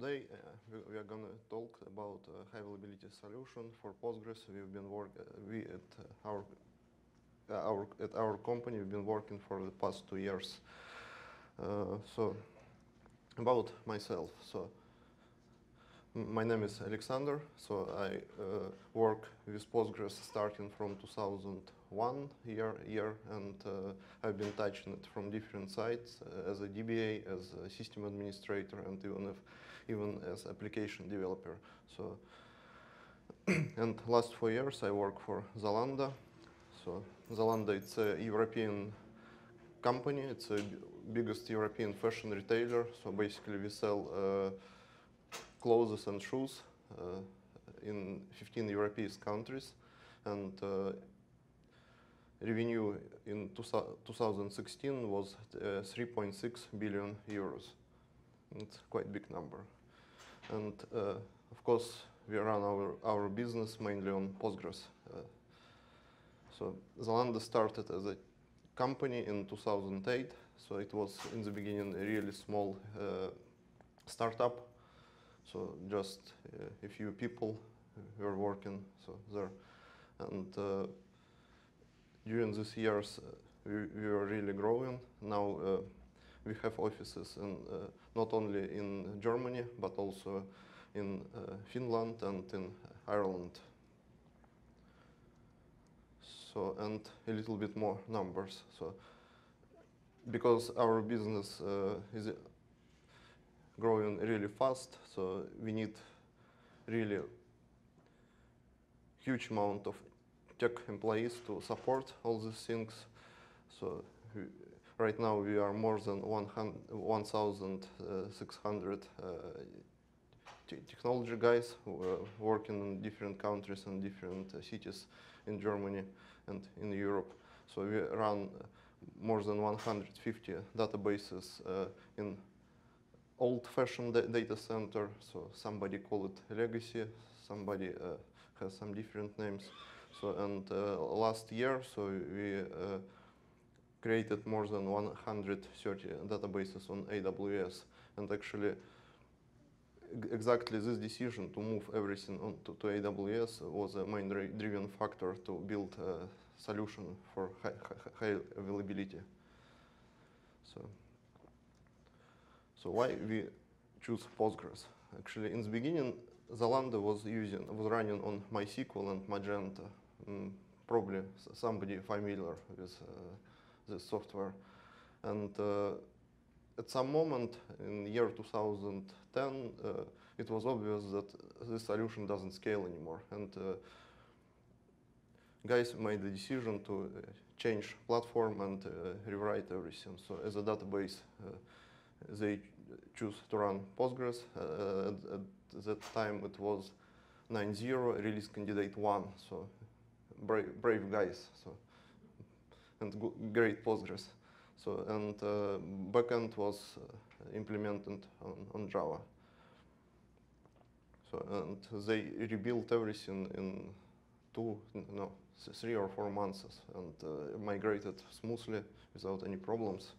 today uh, we, we, are going to talk about uh, high availability solution for Postgres. We've been work uh, we at our our at our company we've been working for the past two years. so about myself. So my name is Alexander. So I uh, work with Postgres starting from 2001 year year, and uh, I've been touching it from different sides uh, as a DBA, as a system administrator, and even if, even as application developer. So and last four years I work for Zalando. So Zalando it's a European company. It's the biggest European fashion retailer. So basically we sell uh, clothes and shoes uh, in 15 European countries. And uh, revenue in 2016 was uh, 3.6 billion euros. It's quite big number. And uh, of course, we run our, our business mainly on Postgres. Uh, so Zalando started as a company in 2008. So it was in the beginning a really small uh, startup so just a few people were working so there. And during these years, we, we were really growing. Now we have offices in, not only in Germany, but also in Finland and in Ireland so and a little bit more numbers. So because our business uh, is growing really fast, so we need really huge amount of tech employees to support all these things. So right now we are more than 1,600 uh, technology guys are working in different countries and different uh, cities in Germany and in Europe. So we run more than 150 databases uh, in old-fashioned data center, so somebody call it legacy, somebody uh, has some different names. So and uh, last year, so we uh, created more than 130 databases on AWS, and actually exactly this decision to move everything on to, to AWS was a main driven factor to build a solution for high, high availability. So. So why we choose Postgres? Actually, in the beginning, Zalando was using was running on MySQL and Magento. Mm, probably somebody familiar with uh, this software. And uh, at some moment in year 2010, uh, it was obvious that this solution doesn't scale anymore. And uh, guys made the decision to change platform and rewrite everything. So as a database, they choose to run Postgres. Uh, at, at, that time it was 9.0 release candidate 1, so brave, brave guys. So and great Postgres. So and uh, backend was uh, implemented on, on Java. So and they rebuilt everything in two, no, three or four months and uh, migrated smoothly without any problems.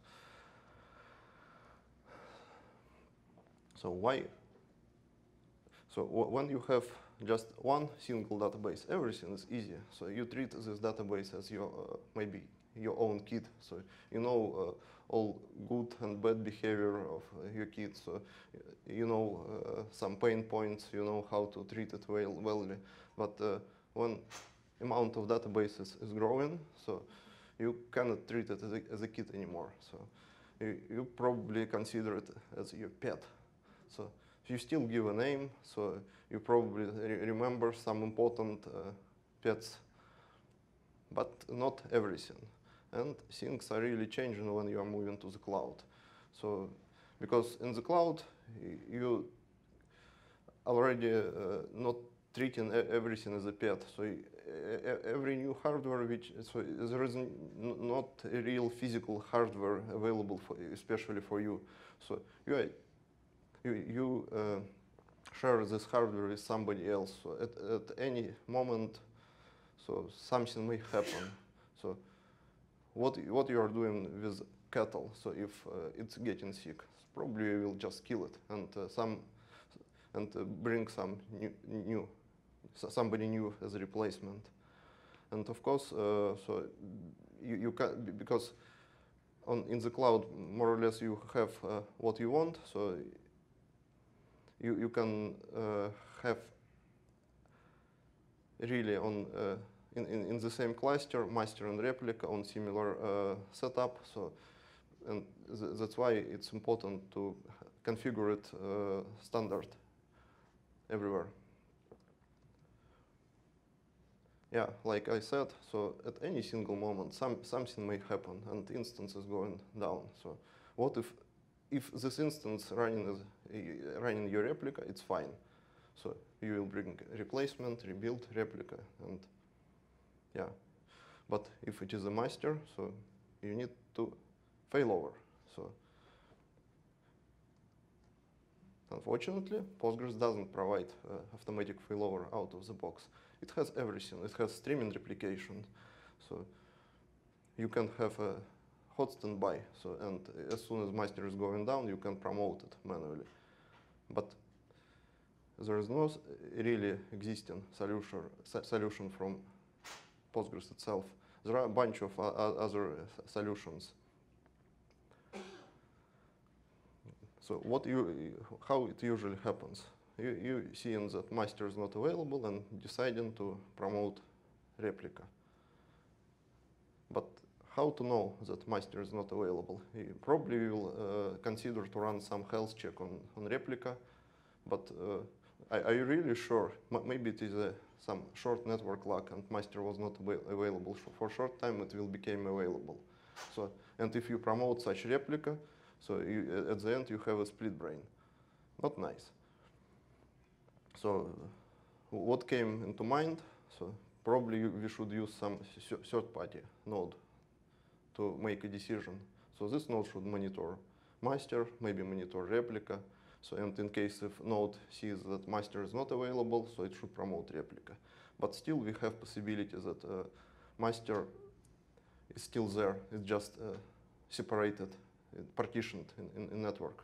So why? So when you have just one single database, everything is easy. So you treat this database as your uh, maybe your own kid. So you know uh, all good and bad behavior of uh, your kid. So you know uh, some pain points. You know how to treat it well. well but uh, when amount of databases is growing, so you cannot treat it as a, as a kid anymore. So you, you probably consider it as your pet. So you still give a name, so you probably re remember some important uh, pets, but not everything. And things are really changing when you are moving to the cloud. So because in the cloud, you already uh, not treating everything as a pet. So every new hardware, which so there is not a real physical hardware available, for, especially for you. So you are you, you uh, share this hardware with somebody else. So at, at any moment, so something may happen. So what what you are doing with cattle? So if uh, it's getting sick, probably you will just kill it, and uh, some and uh, bring some new, new somebody new as a replacement. And of course, uh, so you, you can because on in the cloud more or less you have uh, what you want. So you you can uh, have really on uh, in, in, in the same cluster master and replica on similar uh, setup. So and th that's why it's important to configure it standard everywhere. Yeah, like I said, so at any single moment, some, something may happen and instance is going down. So what if, if this instance running, as, running your replica, it's fine. So you will bring replacement, rebuild replica, and yeah. But if it is a master, so you need to failover. So unfortunately, Postgres doesn't provide uh, automatic failover out of the box. It has everything. It has streaming replication. So you can have a hot standby. So and as soon as master is going down, you can promote it manually. But there is no really existing solution solution from Postgres itself. There are a bunch of other uh, solutions. So what you, how it usually happens? You, you seeing that master is not available and deciding to promote replica. How to know that master is not available? You probably will uh, consider to run some health check on, on replica, but are, are you really sure? M maybe it is a, some short network lag and master was not available. For a short time it will become available. So, and if you promote such replica, so you, at the end you have a split brain. Not nice. So what came into mind? So probably we should use some third-party node to make a decision. So this node should monitor master, maybe monitor replica, so and in case if node sees that master is not available, so it should promote replica. But still we have possibility that uh, master is still there. It's just uh, separated, uh, partitioned in, in, in, network.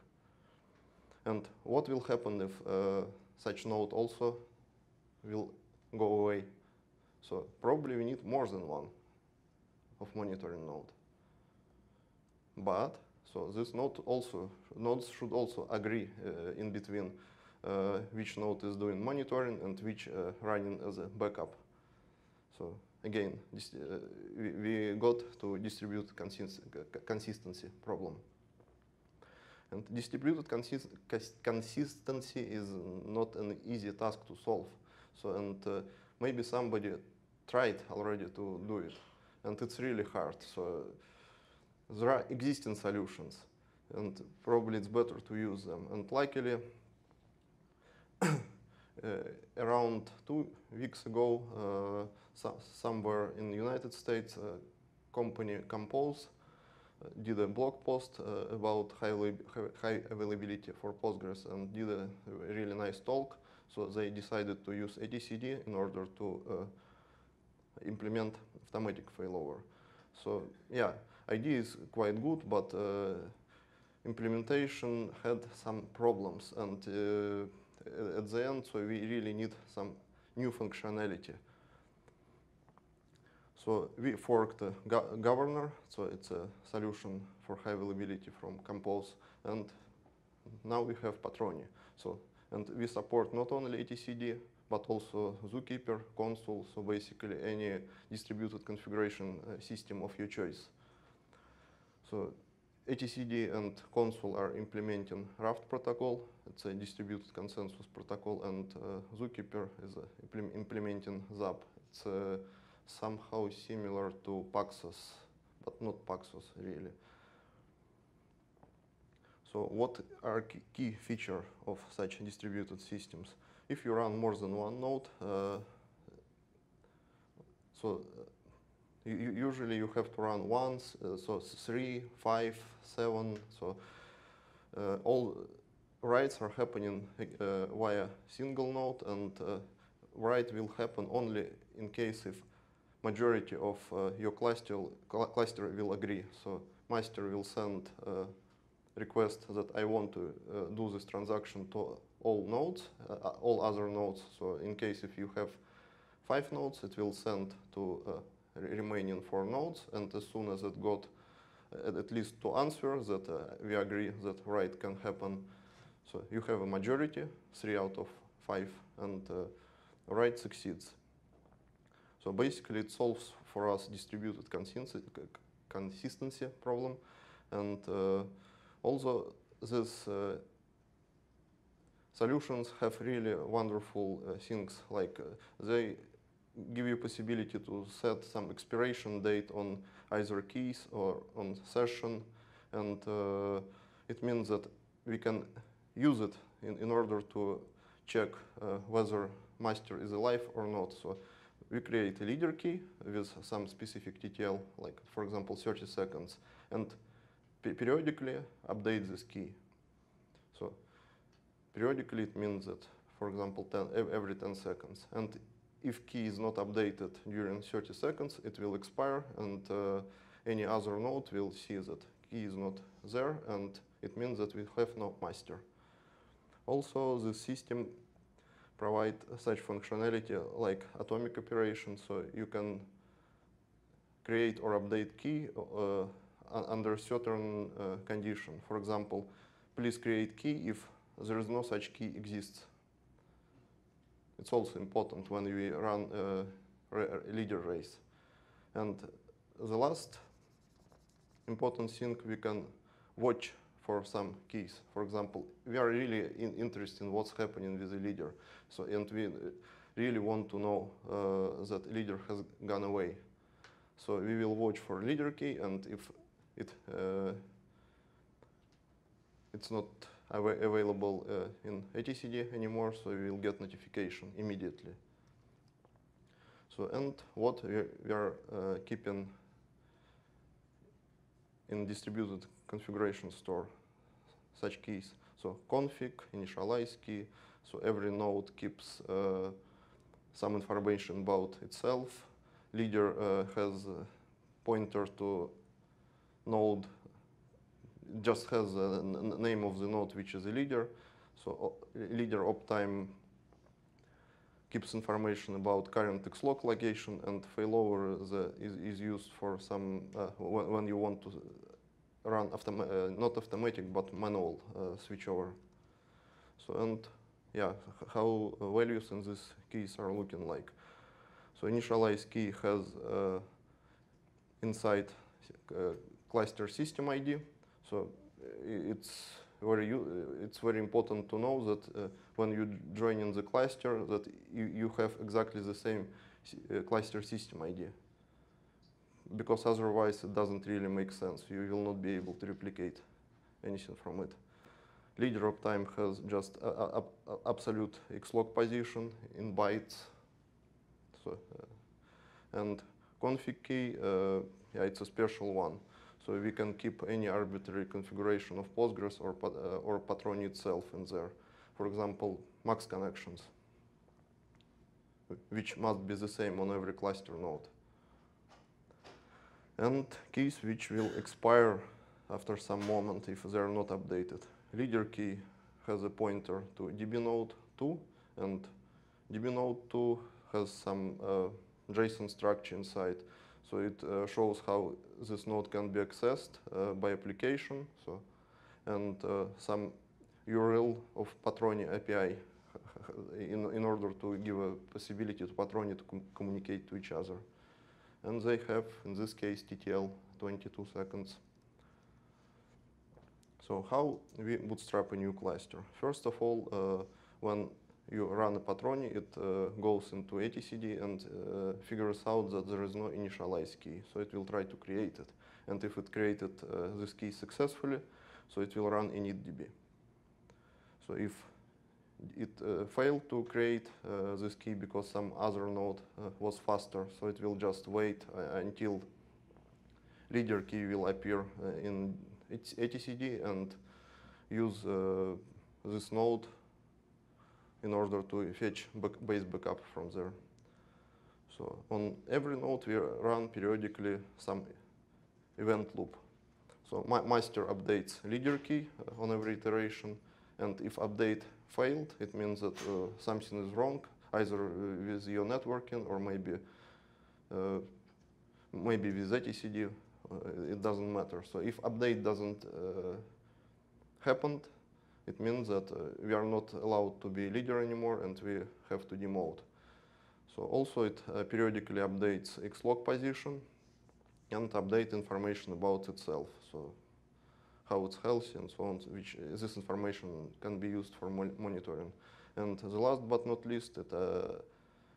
And what will happen if uh, such node also will go away? So probably we need more than one of monitoring node. But so this node also nodes should also agree uh, in between uh, which node is doing monitoring and which uh, running as a backup. So again, this, we, we, got to distribute consist consistency problem. And distributed consist consistency is not an easy task to solve. So and uh, maybe somebody tried already to do it, and it's really hard. So there are existing solutions and probably it's better to use them. And luckily, uh, around two weeks ago, uh, so somewhere in the United States, company Compose uh, did a blog post uh, about high, high availability for Postgres and did a really nice talk. So they decided to use etcd in order to uh, implement automatic failover. So yeah, idea is quite good, but uh, implementation had some problems. And uh, at the end, so we really need some new functionality. So we forked go Governor, so it's a solution for high availability from Compose, and now we have Patroni. So and we support not only etcd but also Zookeeper, Consul, so basically any distributed configuration uh, system of your choice. So etcd and Consul are implementing Raft protocol. It's a distributed consensus protocol, and uh, Zookeeper is uh, implementing ZAB. It's uh, somehow similar to Paxos, but not Paxos really. So what are key feature of such distributed systems? If you run more than one node, uh, so usually you have to run once, uh, so three, five, seven. So uh, all writes are happening uh, via single node, and uh, write will happen only in case if majority of uh, your cluster cluster will agree. So master will send uh, request that I want to uh, do this transaction to all nodes, uh, uh, all other nodes. So in case if you have five nodes, it will send to uh, remaining four nodes, and as soon as it got uh, at least two answers that uh, we agree that write can happen, so you have a majority, three out of five, and uh, write succeeds. So basically, it solves for us distributed consistency, consistency problem, and uh, also these uh, solutions have really wonderful uh, things like they give you possibility to set some expiration date on either keys or on session, and uh, it means that we can use it in, in order to check uh, whether master is alive or not. So we create a leader key with some specific TTL, like for example 30 seconds, and periodically update this key. So periodically it means that, for example, 10, every 10 seconds. And if key is not updated during 30 seconds, it will expire and uh, any other node will see that key is not there and it means that we have no master. Also, the system provide such functionality like atomic operations, so you can create or update key uh, under certain uh, condition. For example, please create key if there is no such key exists. It's also important when we run a leader race. And the last important thing we can watch for some keys. For example, we are really in, interested in what's happening with the leader. So, and we really want to know uh, that leader has gone away. So we will watch for leader key, and if it uh, it's not available uh, in etcd anymore, so we will get notification immediately. So and what we, we are uh, keeping in distributed configuration store such keys. So config, initialize key, so every node keeps uh, some information about itself. Leader uh, has a pointer to node, just has a name of the node which is a leader. So leader optime keeps information about current xlog location and failover is, is used for some, uh, when, when, you want to run uh, not automatic but manual uh, switchover. So and yeah, how values in these keys are looking like. So initialize key has uh, inside uh, cluster system ID. So it's very it's very important to know that uh, when you join in the cluster that you, you have exactly the same uh, cluster system ID because otherwise it doesn't really make sense. You will not be able to replicate anything from it. Leader optime has just a, a, a absolute xlog position in bytes. So, uh, and config key, uh, yeah, it's a special one. So we can keep any arbitrary configuration of Postgres or, uh, or Patroni itself in there. For example, max connections, which must be the same on every cluster node. And keys which will expire after some moment if they are not updated. Leader key has a pointer to DB node 2, and DB node 2 has some uh, JSON structure inside. So it uh, shows how this node can be accessed uh, by application. So, and uh, some URL of Patroni API in, in order to give a possibility to Patroni to com communicate to each other. And they have, in this case, TTL 22 seconds. So how we bootstrap a new cluster? First of all, uh, when you run a Patroni, it uh, goes into etcd and uh, figures out that there is no initialize key. So it will try to create it. And if it created uh, this key successfully, so it will run initdb. So if it uh, failed to create uh, this key because some other node uh, was faster, so it will just wait until leader key will appear in etcd and use this node in order to fetch back base backup from there. So on every node we run periodically some event loop. So ma master updates leader key uh, on every iteration, and if update failed, it means that uh, something is wrong, either with your networking or maybe uh, maybe with etcd. Uh, it doesn't matter. So if update doesn't uh, happen, it means that uh, we are not allowed to be leader anymore, and we have to demote. So also it periodically updates xlog position and update information about itself. So how it's healthy and so on, which uh, this information can be used for mon monitoring. And the last but not least, it uh,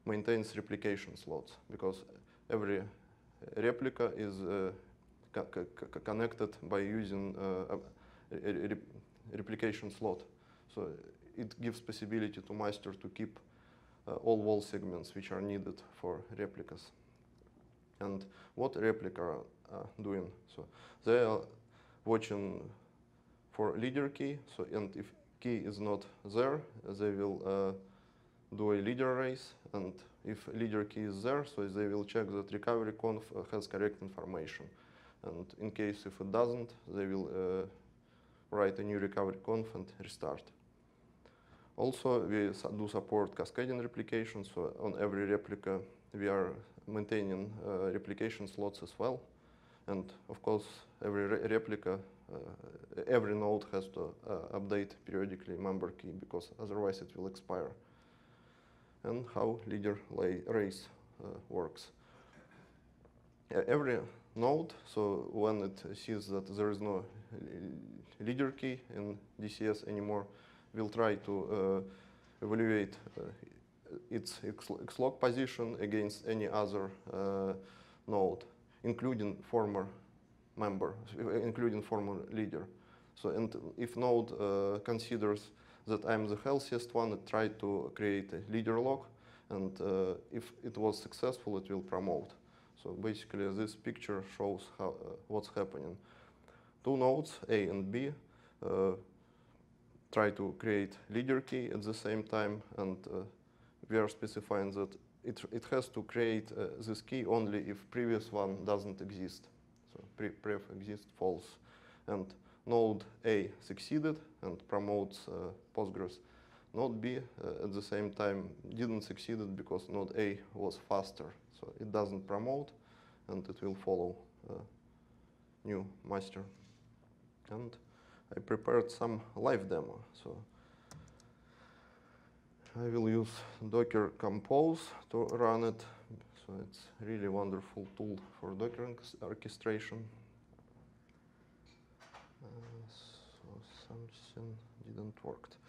maintains replication slots because every replica is uh, co co connected by using uh, replication slot. So it gives possibility to master to keep uh, all WAL segments which are needed for replicas. And what replica are doing? So they are watching for leader key. So and if key is not there, they will uh, do a leader race. And if leader key is there, so they will check that recovery conf uh, has correct information. And in case if it doesn't, they will uh, write a new recovery conf and restart. Also, we do support cascading replication. So on every replica, we are maintaining uh, replication slots as well. And of course, every re replica, uh, every node has to uh, update periodically member key because otherwise it will expire. And how leader race works. every node, so when it sees that there is no leader key in DCS anymore, will try to uh, evaluate uh, its xlog position against any other uh, node, including former member, including former leader. So, and if node uh, considers that I'm the healthiest one, it tries to create a leader log, and uh, if it was successful, it will promote. So basically, this picture shows how, uh, what's happening. Two nodes, A and B, uh, try to create leader key at the same time, and uh, we are specifying that it, it has to create uh, this key only if previous one doesn't exist. So pre pref exists false. And node A succeeded and promotes Postgres. Node B uh, at the same time didn't succeed because node A was faster. So it doesn't promote and it will follow uh, new master. And I prepared some live demo. So I will use Docker Compose to run it. So it's really wonderful tool for Docker orchestration. Uh, so something didn't work.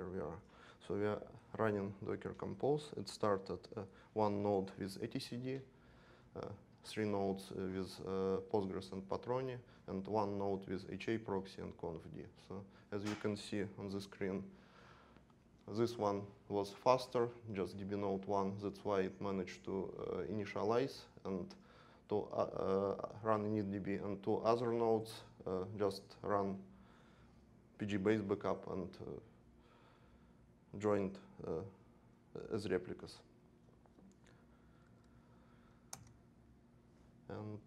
Here we are. So we are running Docker Compose. It started uh, one node with etcd, uh, three nodes uh, with uh, Postgres and Patroni, and one node with HA proxy and confd. So as you can see on the screen, this one was faster, just DB node 1. That's why it managed to uh, initialize and to uh, run initdb, and two other nodes just run PG-base backup and joined uh, as replicas. And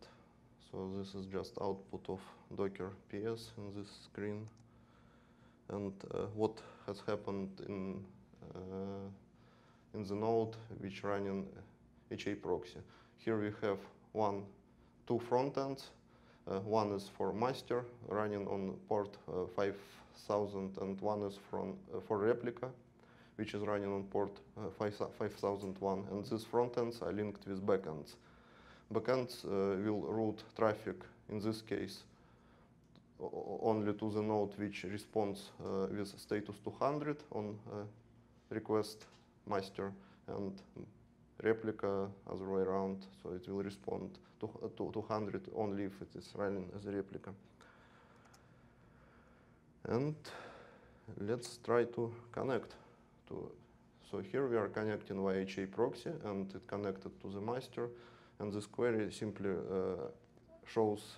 so this is just output of Docker PS in this screen. And uh, what has happened in uh, in the node which running HA proxy. Here we have one, two front ends. Uh, one is for master running on port uh, 5000 and one is from, uh, for replica which is running on port uh, 5001. And these frontends are linked with backends. Backends uh, will route traffic, in this case, only to the node which responds uh, with status 200 on request master and replica other way around, so it will respond to, to 200 only if it is running as a replica. And let's try to connect to, so here we are connecting via HA proxy and it connected to the master And this query simply uh, shows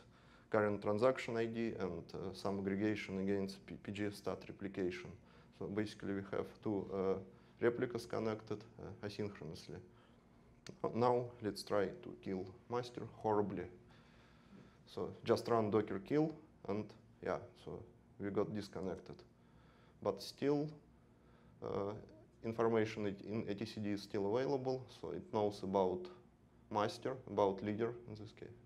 current transaction ID and uh, some aggregation against P pgstat replication. So basically we have two uh, replicas connected uh, asynchronously. Now let's try to kill master horribly. So just run docker kill and yeah, so we got disconnected. But still, information in etcd is still available, so it knows about master, about leader in this case.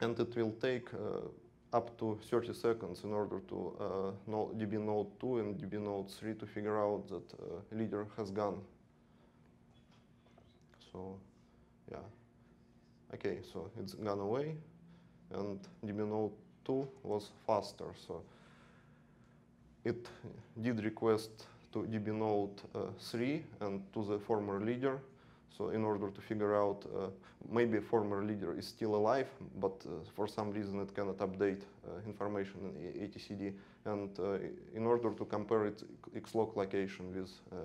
And it will take uh, up to 30 seconds in order to uh, know DB node 2 and DB node 3 to figure out that uh, leader has gone. So, yeah. Okay, so it's gone away, and DB node 2 was faster, so it did request to DB node uh, 3 and to the former leader. So in order to figure out, uh, maybe former leader is still alive, but uh, for some reason it cannot update uh, information in etcd. And uh, in order to compare its xlog location with uh,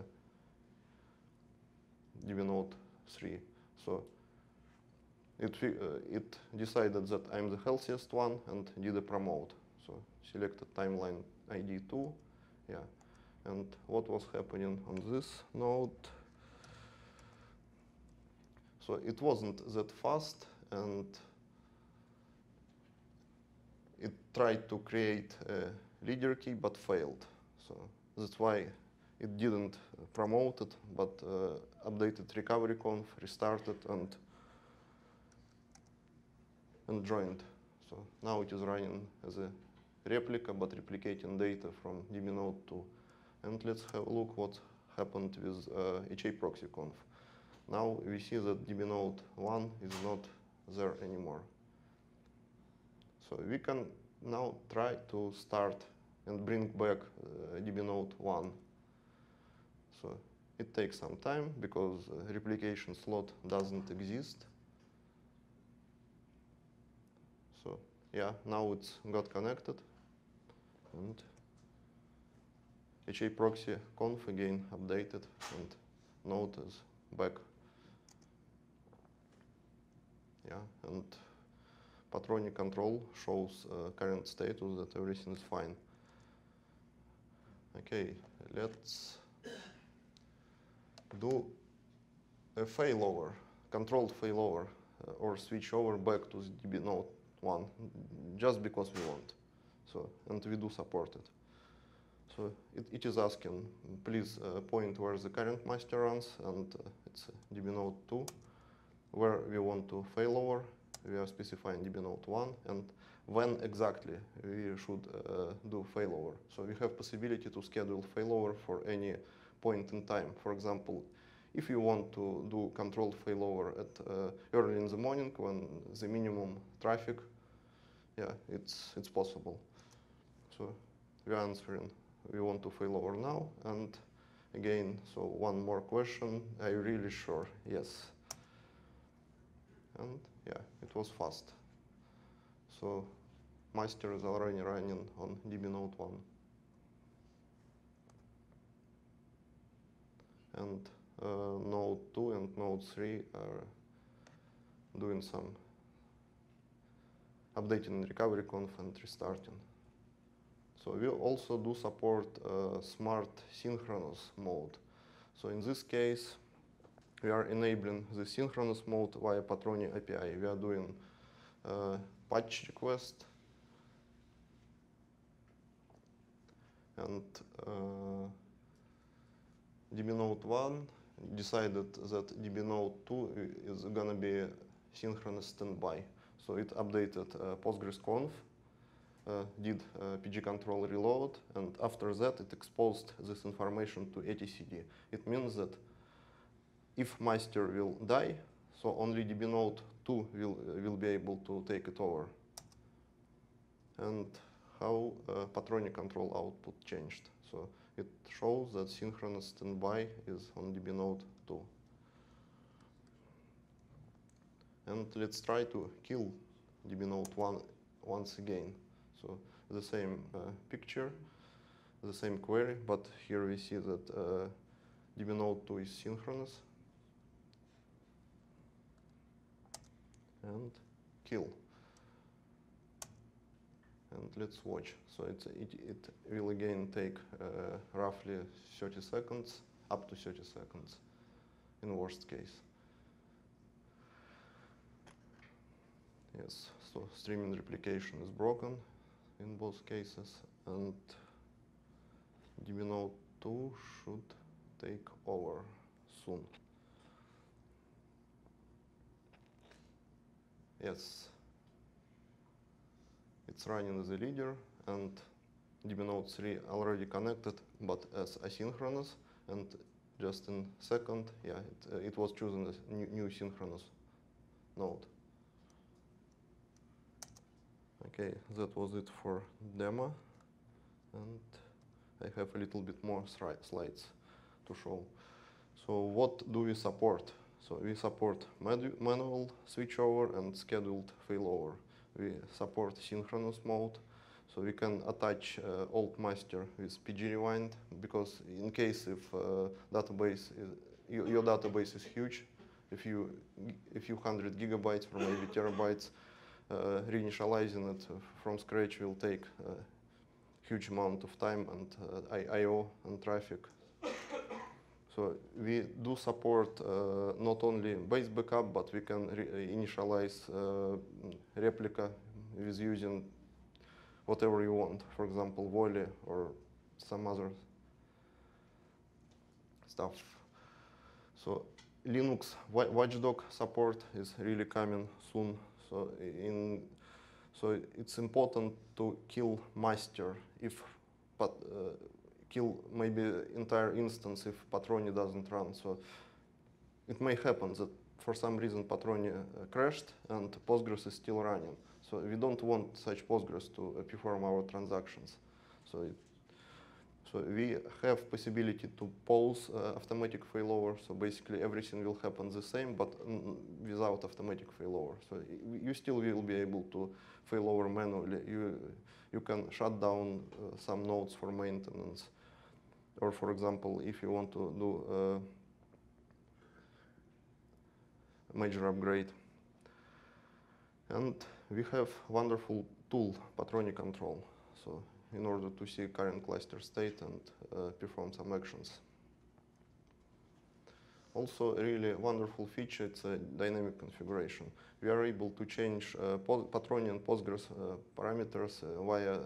DB node 3. So it, it decided that I'm the healthiest one and did a promote. So selected timeline ID 2, yeah. And what was happening on this node? So it wasn't that fast and it tried to create a leader key but failed. So that's why it didn't promote it but uh, updated recovery conf, restarted and and joined. So now it is running as a replica but replicating data from DB node 2. And let's have a look what happened with uh, HA proxy conf. Now we see that DB node 1 is not there anymore. So we can now try to start and bring back uh, DB node 1. So it takes some time because uh, replication slot doesn't exist. So yeah, now it's got connected and HA proxy conf again updated and node is back. Yeah, and Patroni control shows uh, current status that everything is fine. Okay, let's do a failover, controlled failover, uh, or switch over back to DB node 1, just because we want. So, and we do support it. So it, it is asking, please uh, point where the current master runs, and uh, it's DB node 2, where we want to failover. We are specifying DB node 1, and when exactly we should uh, do failover. So we have possibility to schedule failover for any point in time. For example, if you want to do controlled failover at uh, early in the morning when the minimum traffic, yeah, it's it's possible. So we are answering, we want to failover now. And again, so one more question, are you really sure? Yes. And yeah, it was fast. So master is already running on DB node 1. And uh, node 2 and node 3 are doing some updating recovery conf and restarting. So we also do support uh, smart synchronous mode. So in this case, we are enabling the synchronous mode via Patroni API. We are doing uh, patch request and uh, DB node 1 decided that DB node 2 is gonna be synchronous standby. So it updated uh, PostgreSconf did uh, PG control reload, and after that it exposed this information to etcd. It means that if master will die, so only DB node 2 will, uh, will be able to take it over. And how uh, Patroni control output changed. So it shows that synchronous standby is on DB node 2. And let's try to kill DB node 1 once again. So the same uh, picture, the same query, but here we see that uh, DB node 2 is synchronous. and kill. And let's watch. So it, it will again take uh, roughly 30 seconds, up to 30 seconds in worst case. Yes, so streaming replication is broken in both cases and DB 2 should take over soon. Yes, it's running as a leader and DB Node 3 already connected but as asynchronous and just in second, yeah, it, uh, it was chosen as new, new synchronous node. Okay, that was it for demo and I have a little bit more slides to show. So what do we support? So we support manual switchover and scheduled failover. We support synchronous mode, so we can attach uh, old master with PG rewind because in case if uh, database is, your, database is huge, if you if you hundred gigabytes or maybe terabytes, reinitializing it from scratch will take a huge amount of time and uh, I/O and traffic. So we do support uh, not only base backup, but we can initialize uh, replica with using whatever you want. For example, WAL-E or some other stuff. So Linux watchdog support is really coming soon. So in so it's important to kill master if but uh, kill maybe entire instance if Patroni doesn't run. So it may happen that for some reason Patroni uh, crashed and Postgres is still running. So we don't want such Postgres to uh, perform our transactions. So, it, so we have possibility to pause uh, automatic failover. So basically everything will happen the same, but without automatic failover. So you still will be able to failover manually. You you can shut down uh, some nodes for maintenance, or for example, if you want to do a major upgrade. And we have wonderful tool, Patroni Control, so in order to see current cluster state and uh, perform some actions. Also, a really wonderful feature, it's a dynamic configuration. We are able to change uh, Patroni and Postgres uh, parameters uh, via uh,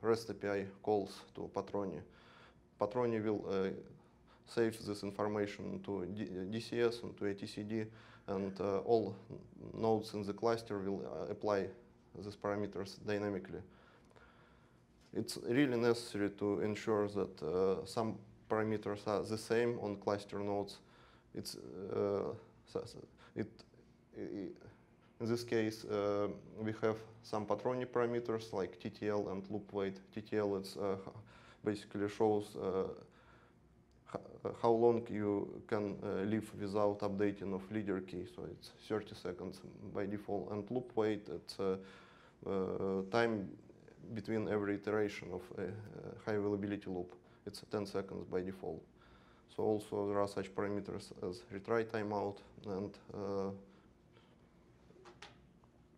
REST API calls to Patroni. Patroni will uh, save this information to D DCS and to etcd and all nodes in the cluster will apply these parameters dynamically. It's really necessary to ensure that uh, some parameters are the same on cluster nodes. It's it, it in this case, uh, we have some Patroni parameters like TTL and loop wait. TTL is, uh, basically shows uh, how long you can uh, live without updating of leader key. So it's 30 seconds by default. And loop wait, it's uh, uh, time between every iteration of a high availability loop. It's 10 seconds by default. So also there are such parameters as retry timeout and uh,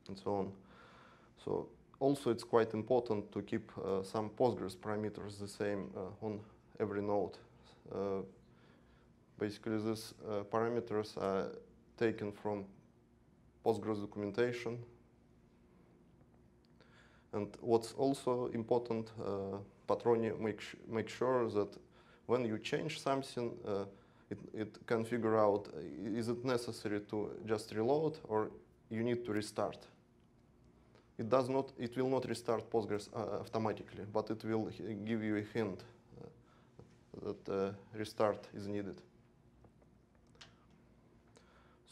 and so on. So also it's quite important to keep uh, some Postgres parameters the same uh, on every node. Uh, basically, these uh, parameters are taken from Postgres documentation. And what's also important, uh, Patroni make, make sure that when you change something, uh, it, it can figure out, is it necessary to just reload or you need to restart. It does not, it will not restart Postgres uh, automatically, but it will give you a hint that uh, restart is needed.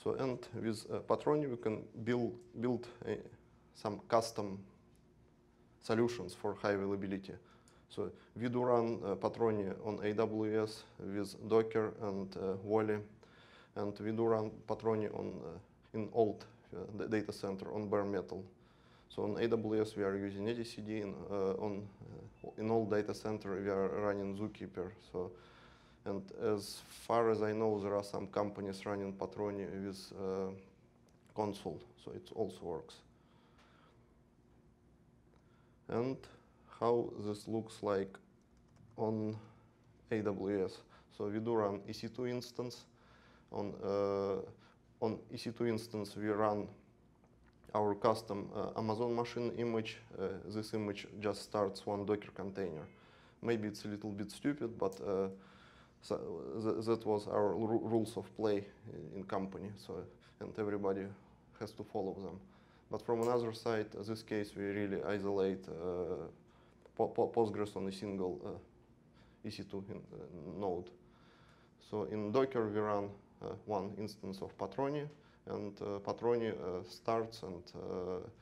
So and with uh, Patroni we can build build some custom solutions for high availability. So we do run uh, Patroni on AWS with Docker and uh, WAL-E, and we do run Patroni on uh, in old uh, data center on bare metal. So on AWS we are using etcd, in, uh, on in all data center we are running Zookeeper. So, and as far as I know, there are some companies running Patroni with uh, Consul, so it also works. And how this looks like on AWS. So we do run EC2 instance. On, uh, on EC2 instance, we run our custom uh, Amazon machine image. Uh, this image just starts one Docker container. Maybe it's a little bit stupid, but uh, so th that was our rules of play in company. So and everybody has to follow them. But from another side, in this case, we really isolate uh, po po Postgres on a single uh, EC2 in, uh, node. So in Docker, we run one instance of Patroni, and Patroni starts and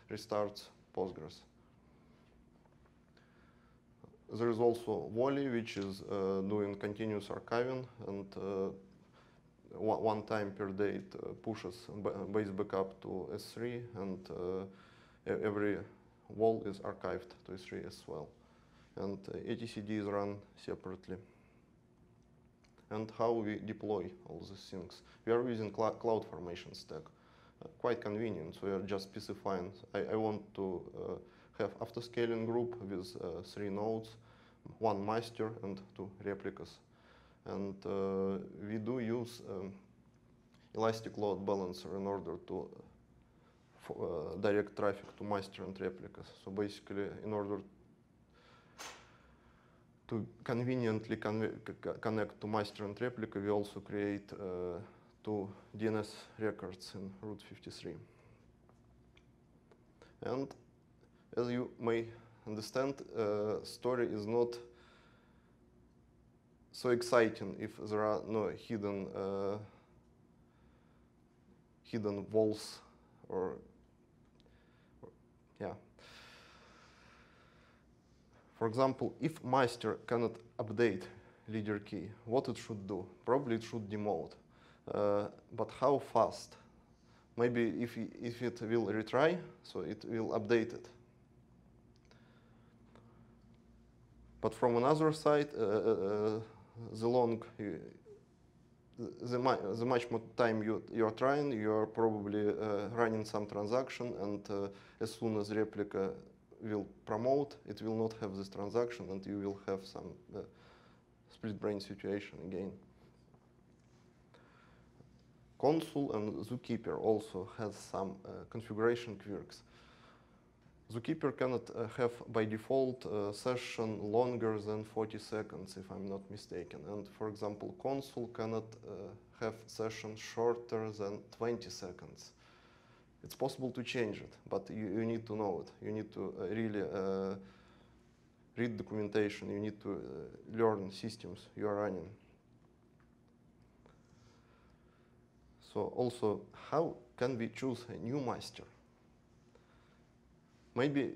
restarts Postgres. There is also WAL-E, which is uh, doing continuous archiving, and uh, one time per day it uh, pushes base backup to S3, and every WAL is archived to S3 as well and uh, etcd is run separately. And how we deploy all these things. We are using cl CloudFormation stack. Uh, quite convenient, we are just specifying, I, I want to uh, have scaling group with three nodes, one master and two replicas. And uh, we do use um, elastic load balancer in order to uh, direct traffic to master and replicas. So basically, in order to conveniently connect to master and replica, we also create uh, two DNS records in Route 53. And as you may understand, uh, story is not so exciting if there are no hidden uh, hidden walls or, or yeah for example, if master cannot update leader key, what it should do? Probably it should demote. Uh, but how fast? Maybe if, if it will retry, so it will update it. But from another side, uh, uh, uh the long, the, the much more time you, you are trying, you are probably uh, running some transaction, and uh, as soon as replica will promote, it will not have this transaction and you will have some uh, split brain situation again. Consul and Zookeeper also has some uh, configuration quirks. Zookeeper cannot uh, have by default uh, session longer than 40 seconds if I'm not mistaken. And for example, Consul cannot uh, have session shorter than 20 seconds it's possible to change it, but you, you need to know it. You need to uh, really uh, read documentation. You need to uh, learn systems you are running. So also, how can we choose a new master? Maybe,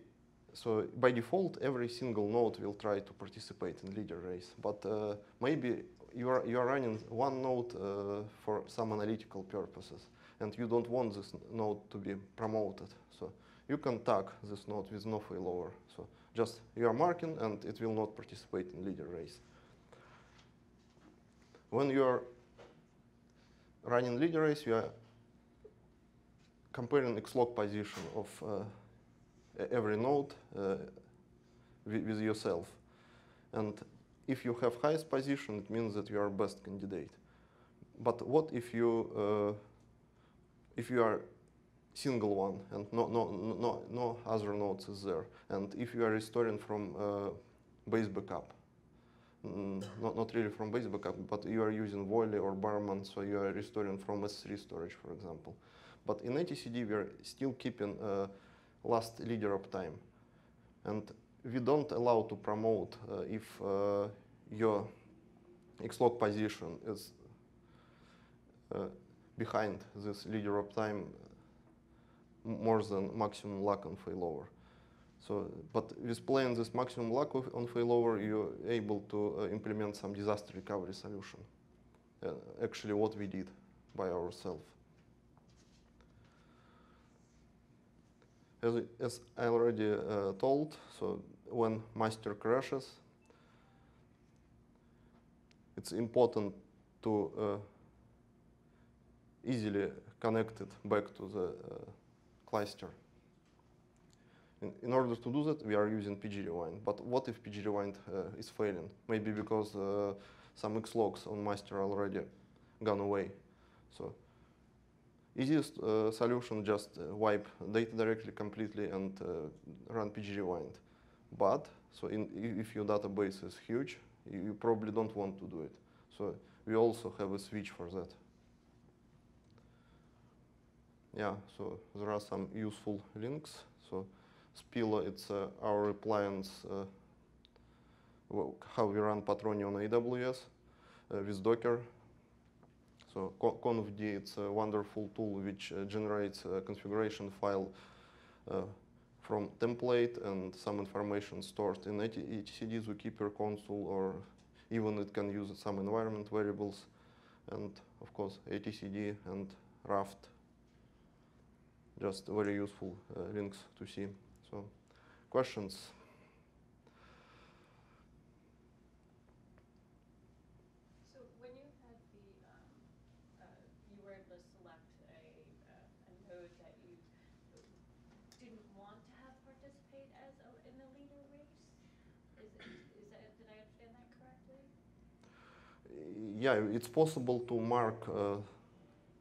so by default, every single node will try to participate in leader race, but uh, maybe you are, you are running one node uh, for some analytical purposes and you don't want this node to be promoted. So you can tag this node with no failover. So just you are marking and it will not participate in leader race. When you are running leader race, you are comparing xlog position of uh, every node uh, with, yourself. And if you have highest position, it means that you are best candidate. But what if you uh, if you are single one and no, no, no, no other nodes is there, and if you are restoring from uh, base backup, mm, not, not really from base backup, but you are using WAL-E or Barman, so you are restoring from S3 storage, for example. But in etcd, we are still keeping uh, last leader of uptime. And we don't allow to promote uh, if uh, your xlog position is uh, behind this leader of uptime more than maximum lag on failover. So, but with playing this maximum lag on failover, you're able to uh, implement some disaster recovery solution. Uh, actually, what we did by ourselves. As, as I already uh, told, so when master crashes, it's important to uh, easily it back to the uh, cluster. In, in order to do that, we are using pgrewind. But what if pgrewind uh, is failing? Maybe because uh, some xlogs on master already gone away. So easiest uh, solution just uh, wipe data directly completely and uh, run pgrewind. But so in, if your database is huge, you, probably don't want to do it. So we also have a switch for that. Yeah, so there are some useful links. So Spilo, it's uh, our appliance, uh, how we run Patroni on AWS uh, with Docker. So Co- confd, it's a wonderful tool which uh, generates a configuration file uh, from template and some information stored in etcd zookeeper Consul or even it can use some environment variables and of course etcd and raft. Just very useful uh, links to see. So questions So when you had the, um, uh, you were able to select a, uh, a node that you didn't want to have participate as a, in the leader race? Is, it- is that, did I understand that correctly? Yeah it's possible to mark uh,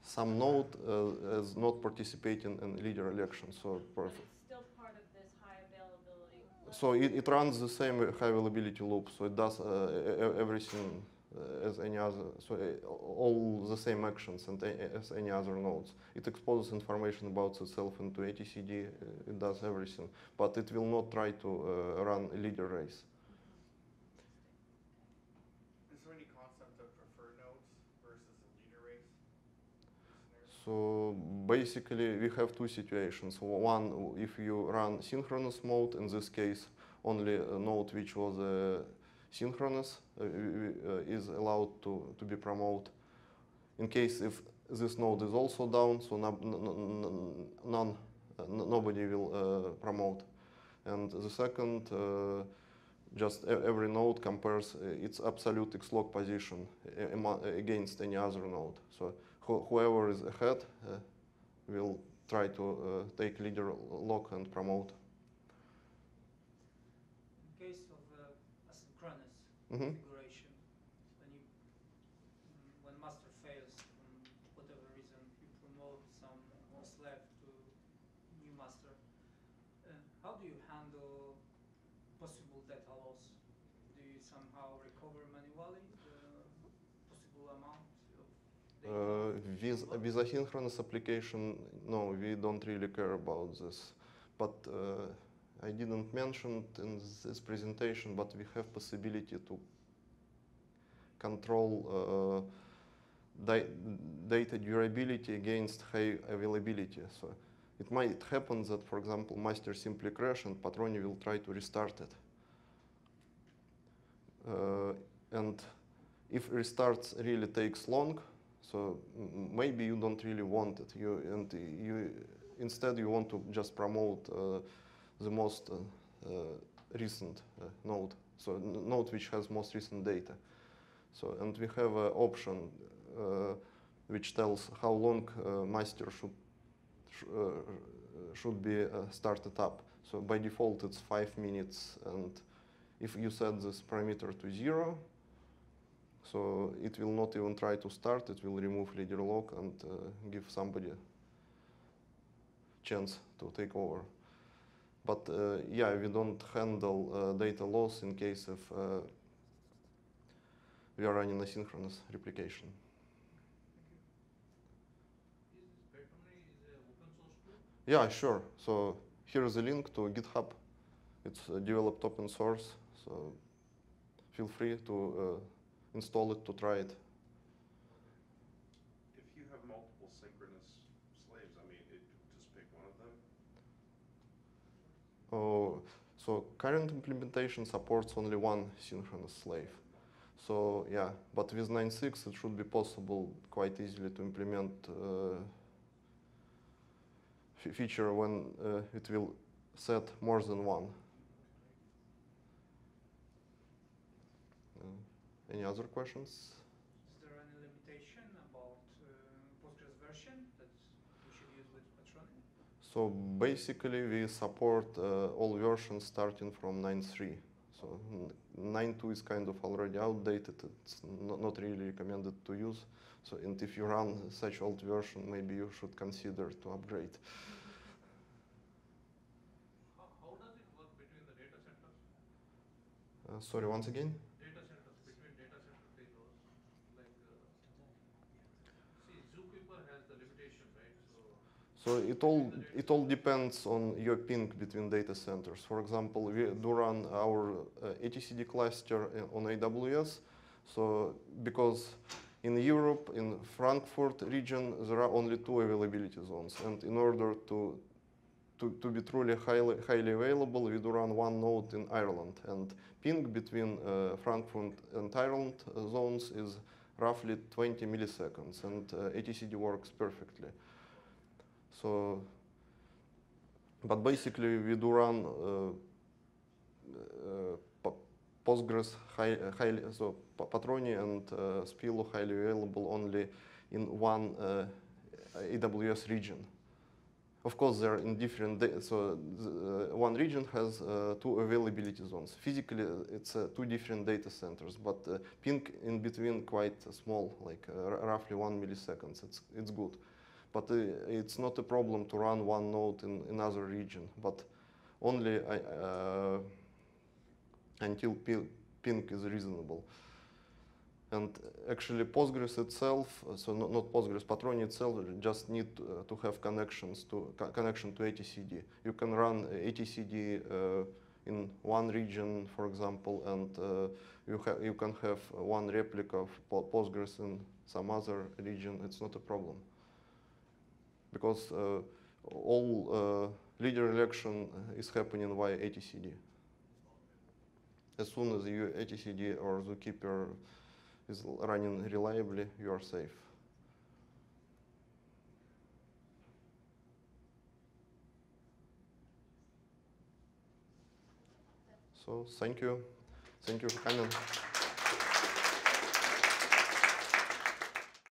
some node uh, as not participating in leader election so But for, it's still part of this high availability. So it, it runs the same high availability loop, so it does uh, everything uh, as any other, so uh, all the same actions and a- as any other nodes. It exposes information about itself into etcd, uh, it does everything, but it will not try to uh, run a leader race. Is there any concept of preferred nodes versus a leader race? scenario? So basically, we have two situations. One, if you run synchronous mode, in this case, only a node which was uh, synchronous uh, uh, is allowed to, to be promoted. In case if this node is also down, so none, nobody will uh, promote. And the second, uh, just every node compares uh, its absolute xlog position against any other node. So who- whoever is ahead uh, will try to uh, take leader lock and promote. In case of uh, asynchronous Mhm. configuration, when you, mm, when master fails, from whatever reason, you promote some uh, slave to new master. Uh, how do you handle possible data loss? Do you somehow recover manually the possible amount of data? Uh, with, with asynchronous application, no, we don't really care about this. But uh, I didn't mention it in this presentation, but we have possibility to control uh, data durability against high availability. So it might happen that, for example, master simply crash and Patroni will try to restart it. Uh, and if restarts really takes long, so maybe you don't really want it. You and you instead you want to just promote uh, the most uh, uh, recent uh, node, so node which has most recent data. So and we have an option which tells how long master should sh- should be started up. So by default it's five minutes, and if you set this parameter to zero, so it will not even try to start, it will remove leader lock and uh, give somebody chance to take over. But uh, yeah, we don't handle uh, data loss in case if uh, we are running asynchronous replication. Yeah, sure. So here is a link to GitHub. It's uh, developed open source, so feel free to uh, install it to try it. If you have multiple synchronous slaves, I mean, it, just pick one of them. Oh, so current implementation supports only one synchronous slave. So yeah, but with 9.6 it should be possible quite easily to implement uh, f- feature when uh, it will set more than one. Any other questions? Is there any limitation about uh, Postgres version So basically, we support uh, all versions starting from 9.3. So n- 9.2 is kind of already outdated. It's not, not really recommended to use. So and if you run such old version, maybe you should consider to upgrade. How, how does it work between the data centers? Uh, sorry, once again. Data centers, between data center payloads, like, uh, see, Zookeeper has the limitation, right? So, it all it all depends on your ping between data centers. For example, we do run our uh, cluster uh, on AWS. So because in Europe, in Frankfurt region, there are only two availability zones, and in order to to, to be truly highly highly available, we do run one node in Ireland, and ping between uh, Frankfurt and Ireland uh, zones is roughly 20 milliseconds, and uh, works perfectly. So, but basically we do run uh, uh, Postgres high, highly, so Pa- Patroni and uh, Spilo highly available only in one uh, AWS region. Of course, they're in different. So uh, one region has uh, two availability zones. Physically, it's two different data centers, but ping in between quite small, like roughly one milliseconds. It's it's good but uh, it's not a problem to run one node in another region, but only uh, until pi- ping is reasonable. And actually, Postgres itself, uh, so not, Postgres, Patroni itself, just need uh, to have connections to connection to etcd. You can run uh, etcd uh, in one region, for example, and uh, you you can have one replica of Postgres in some other region. It's not a problem because uh, all uh, leader election is happening via etcd. As soon as your etcd or zookeeper is running reliably, you are safe. So thank you, thank you for coming.